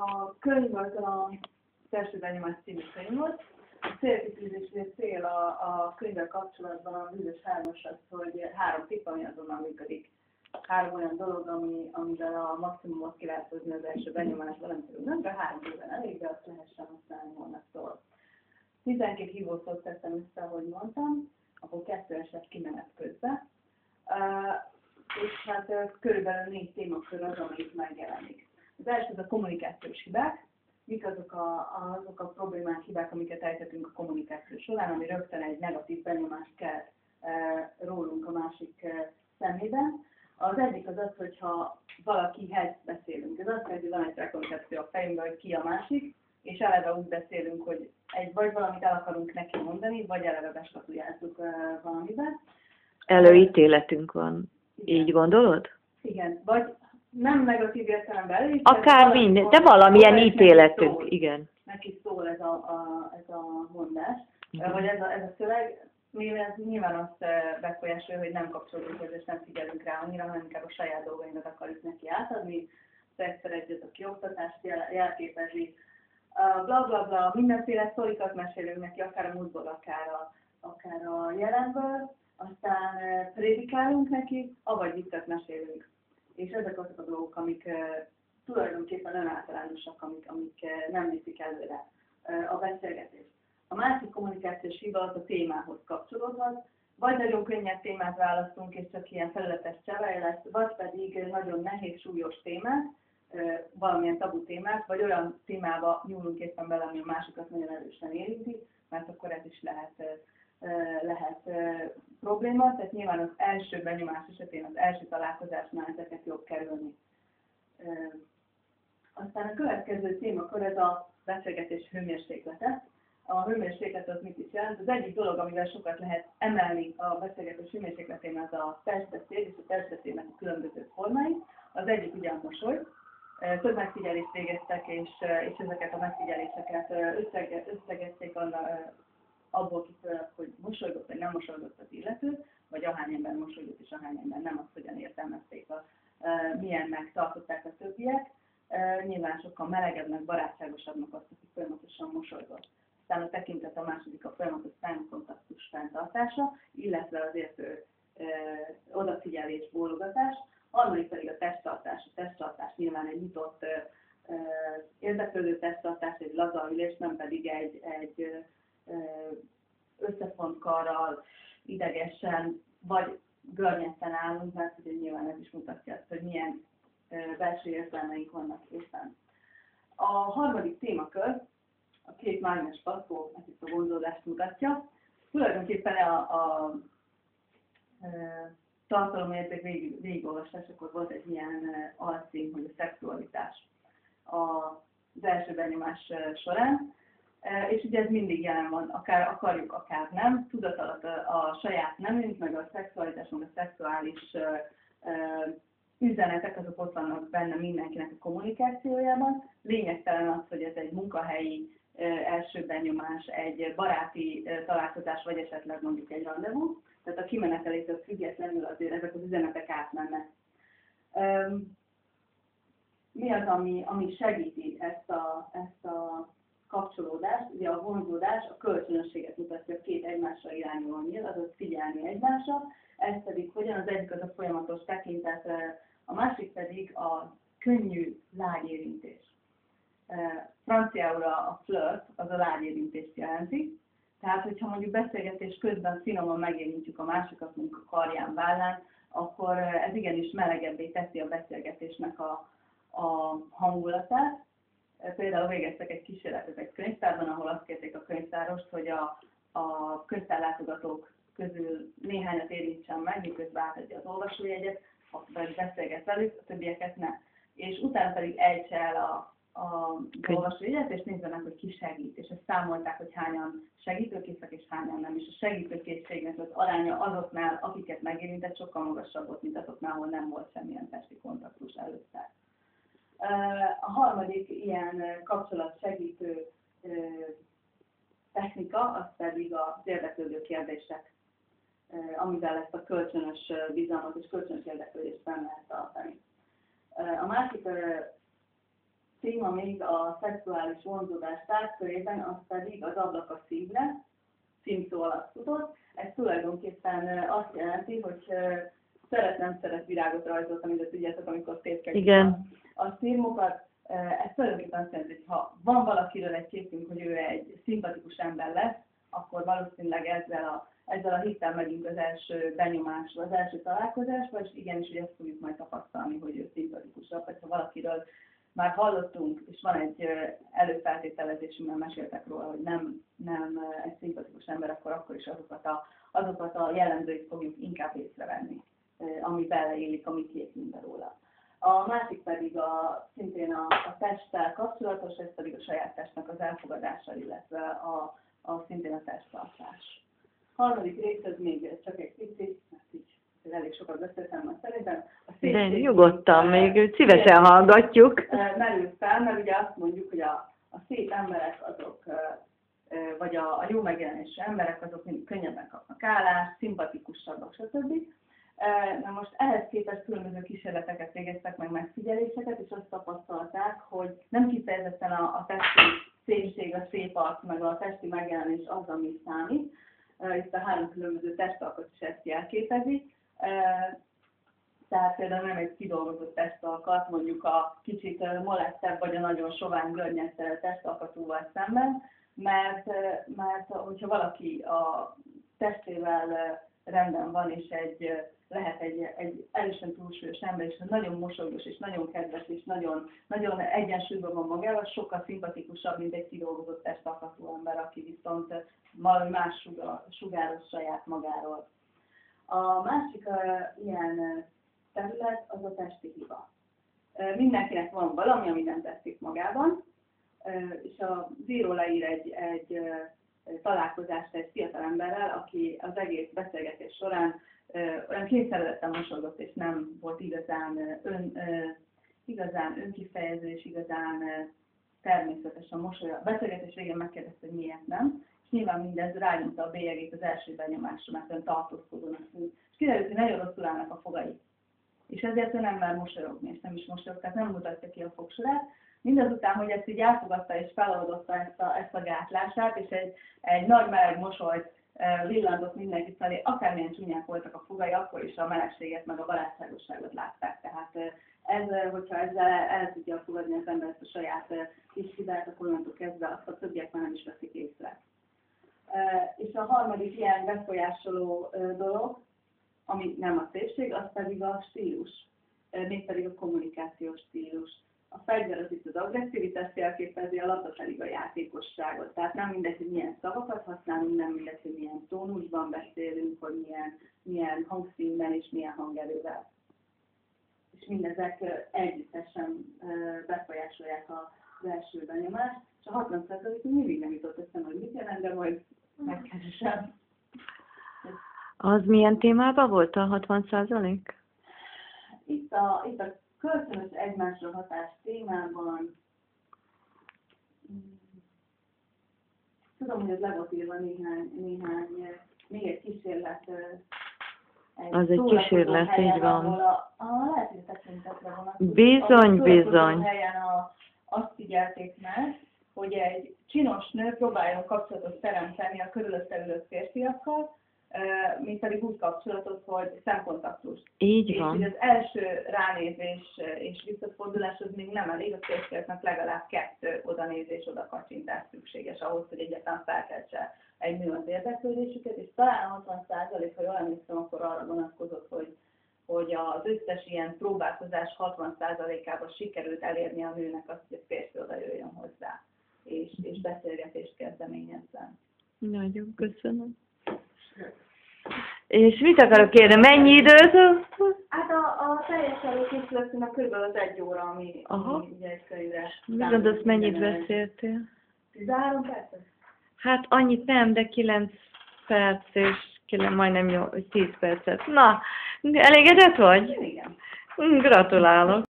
A könyv az a Felső Benyomás című könyv volt. A célkitűzés, cél a, a könyvvel kapcsolatban a bűnös hármas az, hogy három tipp, ami azonnal működik. Három olyan dolog, ami, amivel a maximumot ki lehet hozni az első benyomásban, nem tudom, de három bőven elég, de azt lehessen használni holnaptól. 12 hívószót tettem össze, ahogy mondtam, akkor kettő eset kimenet közben. Uh, és hát körülbelül négy témakör az, amelyik megjelenik. Az első az a kommunikációs hibák, mik azok a, azok a problémák, hibák, amiket ejtetünk a kommunikáció során, ami rögtön egy negatív benyomást kell e, rólunk a másik e, szemében. Az egyik az az, hogyha valakihez beszélünk. Ez azt jelenti, hogy van egy prekoncepció a fejünkben, hogy ki a másik, és eleve úgy beszélünk, hogy egy vagy valamit el akarunk neki mondani, vagy eleve beskatujázzuk e, valamiben. Előítéletünk van. Igen. Így gondolod? Igen, vagy nem negatív értelemben elég. Akár minden, de valamilyen ítéletünk, szól, igen. Neki szól ez a, a, ez a mondás, Igen. vagy ez a, ez a szöveg, mivel ez nyilván azt eh, befolyásolja, hogy nem kapcsolódunk hozzá, és nem figyelünk rá annyira, hanem inkább a saját dolgainkat akarjuk neki átadni, egyszer egy a kioktatást jel, jelképezi, bla bla bla, mindenféle sztorikat mesélünk neki, akár a múltból, akár a, akár a jelenből, aztán eh, prédikálunk neki, avagy viccat mesélünk és ezek azok a dolgok, amik tulajdonképpen önáltalánosak, amik, amik nem viszik előre a beszélgetést. A másik kommunikációs hiba az a témához kapcsolódhat, vagy nagyon könnyed témát választunk, és csak ilyen felületes cserej lesz, vagy pedig nagyon nehéz, súlyos témát, valamilyen tabu témát, vagy olyan témába nyúlunk éppen bele, ami a másikat nagyon erősen érinti, mert akkor ez is lehet lehet probléma, tehát nyilván az első benyomás esetén, az első találkozásnál ezeket jobb kerülni. Aztán a következő témakör ez a beszélgetés hőmérséklete. A hőmérséklet az mit is jelent? Az egyik dolog, amivel sokat lehet emelni a beszélgetés hőmérsékletén, az a testbeszéd és a testbeszédnek a különböző formái. Az egyik ugye a mosoly. Több megfigyelést végeztek, és, és ezeket a megfigyeléseket összegezték abból kifolyólag, hogy mosolygott vagy nem mosolygott az illető, vagy ahány ember mosolygott és ahány ember nem, azt hogyan értelmezték, a, e, milyennek a többiek. E, nyilván sokkal melegebbnek, barátságosabbnak azt, aki folyamatosan mosolygott. Aztán a tekintet a második a folyamatos szemkontaktus fenntartása, illetve az értő e, odafigyelés, bólogatás. Harmadik pedig a testtartás. A testtartás nyilván egy nyitott e, érdeklődő testtartás, egy laza ülés, nem pedig egy, egy összefont karral, idegesen, vagy görnyetten állunk, mert ugye nyilván ez is mutatja azt, hogy milyen belső érzelmeink vannak éppen. A harmadik témakör, a két mágnes patkó, ez itt a vonzódást mutatja. Tulajdonképpen a, a, a tartalomérték végig, végigolvasásakor volt egy ilyen alcím, hogy a szexualitás az első benyomás során. És ugye ez mindig jelen van, akár akarjuk, akár nem. Tudat alatt a, a saját nemünk, meg a szexualitásunk, a szexuális üzenetek, azok ott vannak benne mindenkinek a kommunikációjában. Lényegtelen az, hogy ez egy munkahelyi első benyomás, egy baráti találkozás, vagy esetleg mondjuk egy rendezvú. Tehát a kimenetelétől függetlenül azért ezek az üzenetek átmennek. Mi az, ami, ami segíti ezt a, ezt a kapcsolódást, ugye a vonzódás a kölcsönösséget mutatja két egymásra irányuló nyíl, azaz figyelni egymásra, ez pedig hogyan, az egyik az a folyamatos tekintet, a másik pedig a könnyű lágyérintés. Franciául a flirt az a lágyérintést jelenti, tehát hogyha mondjuk beszélgetés közben finoman megérintjük a másikat, mondjuk a karján, vállán, akkor ez igenis melegebbé teszi a beszélgetésnek a, a hangulatát, például végeztek egy kísérletet egy könyvtárban, ahol azt kérték a könyvtárost, hogy a, a könyvtárlátogatók közül néhányat érintsen meg, miközben átadja az olvasójegyet, vagy beszélget velük, a többieket ne. És utána pedig ejtse el a, a olvasójegyet, és nézze meg, hogy ki segít. És ezt számolták, hogy hányan segítőkészek, és hányan nem. És a segítőkészségnek az aránya azoknál, akiket megérintett, sokkal magasabb volt, mint azoknál, ahol nem volt semmilyen testi kontaktus előtte. A harmadik ilyen kapcsolatsegítő technika, az pedig az érdeklődő kérdések, amivel ezt a kölcsönös bizalmat és kölcsönös érdeklődést fenn lehet tartani. A másik téma még a szexuális vonzódás tárgykörében, az pedig az ablak a szívre, címszó alatt tudott. Ez tulajdonképpen azt jelenti, hogy ö, szeret, nem szeret virágot rajzoltam, mint tudjátok, amikor szépkedik Igen. A. Ö, Ez tulajdonképpen azt jelenti, hogy ha van valakiről egy képünk, hogy ő egy szimpatikus ember lesz, akkor valószínűleg ezzel a, ezzel a hittel megyünk az első benyomásba, az első találkozásba, és igenis, hogy ezt fogjuk majd tapasztalni, hogy ő szimpatikusabb, vagy ha valakiről már hallottunk, és van egy előfeltételezésünk, mert meséltek róla, hogy nem, nem egy szimpatikus ember, akkor, akkor is azokat a, azokat a jellemzőit fogjuk inkább észrevenni, ami beleillik a mi képünkbe róla. A másik pedig a, szintén a, a testtel kapcsolatos, ez pedig a saját testnek az elfogadása, illetve a, a szintén a testtartás. Harmadik rész, ez még csak egy picit, mert így elég sokat beszéltem már szerintem. A De nyugodtan, még szívesen hallgatjuk. Ö, merül fel, mert ugye azt mondjuk, hogy a, a szép emberek azok, vagy a, a jó megjelenésű emberek azok mind könnyebben kapnak állást, szimpatikusabbak, stb. Na most ehhez képest különböző kísérleteket végeztek, meg megfigyeléseket, és azt tapasztalták, hogy nem kifejezetten a, a testi szépség, a szép arc, meg a testi megjelenés az, ami számít. Itt a három különböző testalkat is ezt jelképezi. Tehát például nem egy kidolgozott testalkat, mondjuk a kicsit molettebb vagy a nagyon sovány görnyed ö, testalkatúval szemben, mert, mert hogyha valaki a testével rendben van, és egy, lehet egy, egy erősen túlsúlyos ember, és nagyon mosolygós, és nagyon kedves, és nagyon, nagyon egyensúlyban van magával, sokkal szimpatikusabb, mint egy kidolgozott testalkatú ember, aki viszont valami más sugar, sugároz saját magáról. A másik uh, ilyen terület az a testi hiba. Mindenkinek van valami, ami nem tetszik magában, és a Zero leír egy, egy találkozást egy fiatal emberrel, aki az egész beszélgetés során olyan kényszeredetten mosolygott, és nem volt igazán ön, igazán önkifejező, és igazán természetes a mosoly. A beszélgetés végén megkérdezte, hogy miért nem, és nyilván mindez rányomta a bélyegét az első benyomásra, mert ön tartózkodónak tűnt. És kiderült, hogy nagyon rosszul állnak a fogai és ezért ő nem mer mosolyogni, és nem is mosolyog, tehát nem mutatja ki a fogsorát. Mindazután, hogy ezt így elfogadta és feloldotta ezt a, ezt a gátlását, és egy, egy nagy meleg mosolyt eh, villantott mindenki felé, akármilyen csúnyák voltak a fogai, akkor is a melegséget meg a barátságosságot látták. Tehát eh, ez, hogyha ezzel el, tudja fogadni az ember ezt a saját eh, kis hibát, akkor onnantól kezdve azt a többiek már nem is veszik észre. És a harmadik ilyen befolyásoló dolog, ami nem a szépség, az pedig a stílus, mégpedig a kommunikációs stílus. A fegyver az itt az agresszivitást jelképezi, a labda pedig a játékosságot. Tehát nem mindegy, hogy milyen szavakat használunk, nem mindegy, hogy milyen tónusban beszélünk, hogy milyen, milyen hangszínben és milyen hangerővel. És mindezek együttesen befolyásolják az első benyomást, és a 60% mindig nem jutott eszembe, hogy mit jelent, de majd megkeresem. Az milyen témában volt a 60 százalék? Itt a, itt a kölcsönös egymásra hatás témában tudom, hogy ez le volt írva néhány, néhány, még egy kísérlet. eh, Az egy kísérlet, helyen, így van. A, a a tekintetre vonatkozik. Bizony, szórakozó bizony. helyen a, azt figyelték meg, hogy egy csinos nő próbáljon kapcsolatot teremteni a körülötte ülő férfiakkal, mint pedig úgy kapcsolatot, hogy szemkontaktus. Így És van. az első ránézés és visszafordulás az még nem elég, a férfiaknak legalább kettő odanézés, oda kacsintás szükséges ahhoz, hogy egyáltalán felkeltse egy nő az érdeklődésüket, és talán 60 százalék, ha jól emlékszem, akkor arra vonatkozott, hogy, hogy az összes ilyen próbálkozás 60 százalékában sikerült elérni a nőnek azt, hogy a férfi oda jöjjön hozzá, és, és beszélgetést kezdeményezzen. Nagyon köszönöm. És mit akarok kérni? Mennyi időt? Hát a, a teljes előkészületünknek körülbelül az egy óra, ami, Aha. ami ugye egy könyvre. Mi gondolsz, mennyit beszéltél? 13 percet? Hát annyit nem, de 9 perc és 9, majdnem jó, 10 percet. Na, elégedett vagy? Igen. Mm, Gratulálok.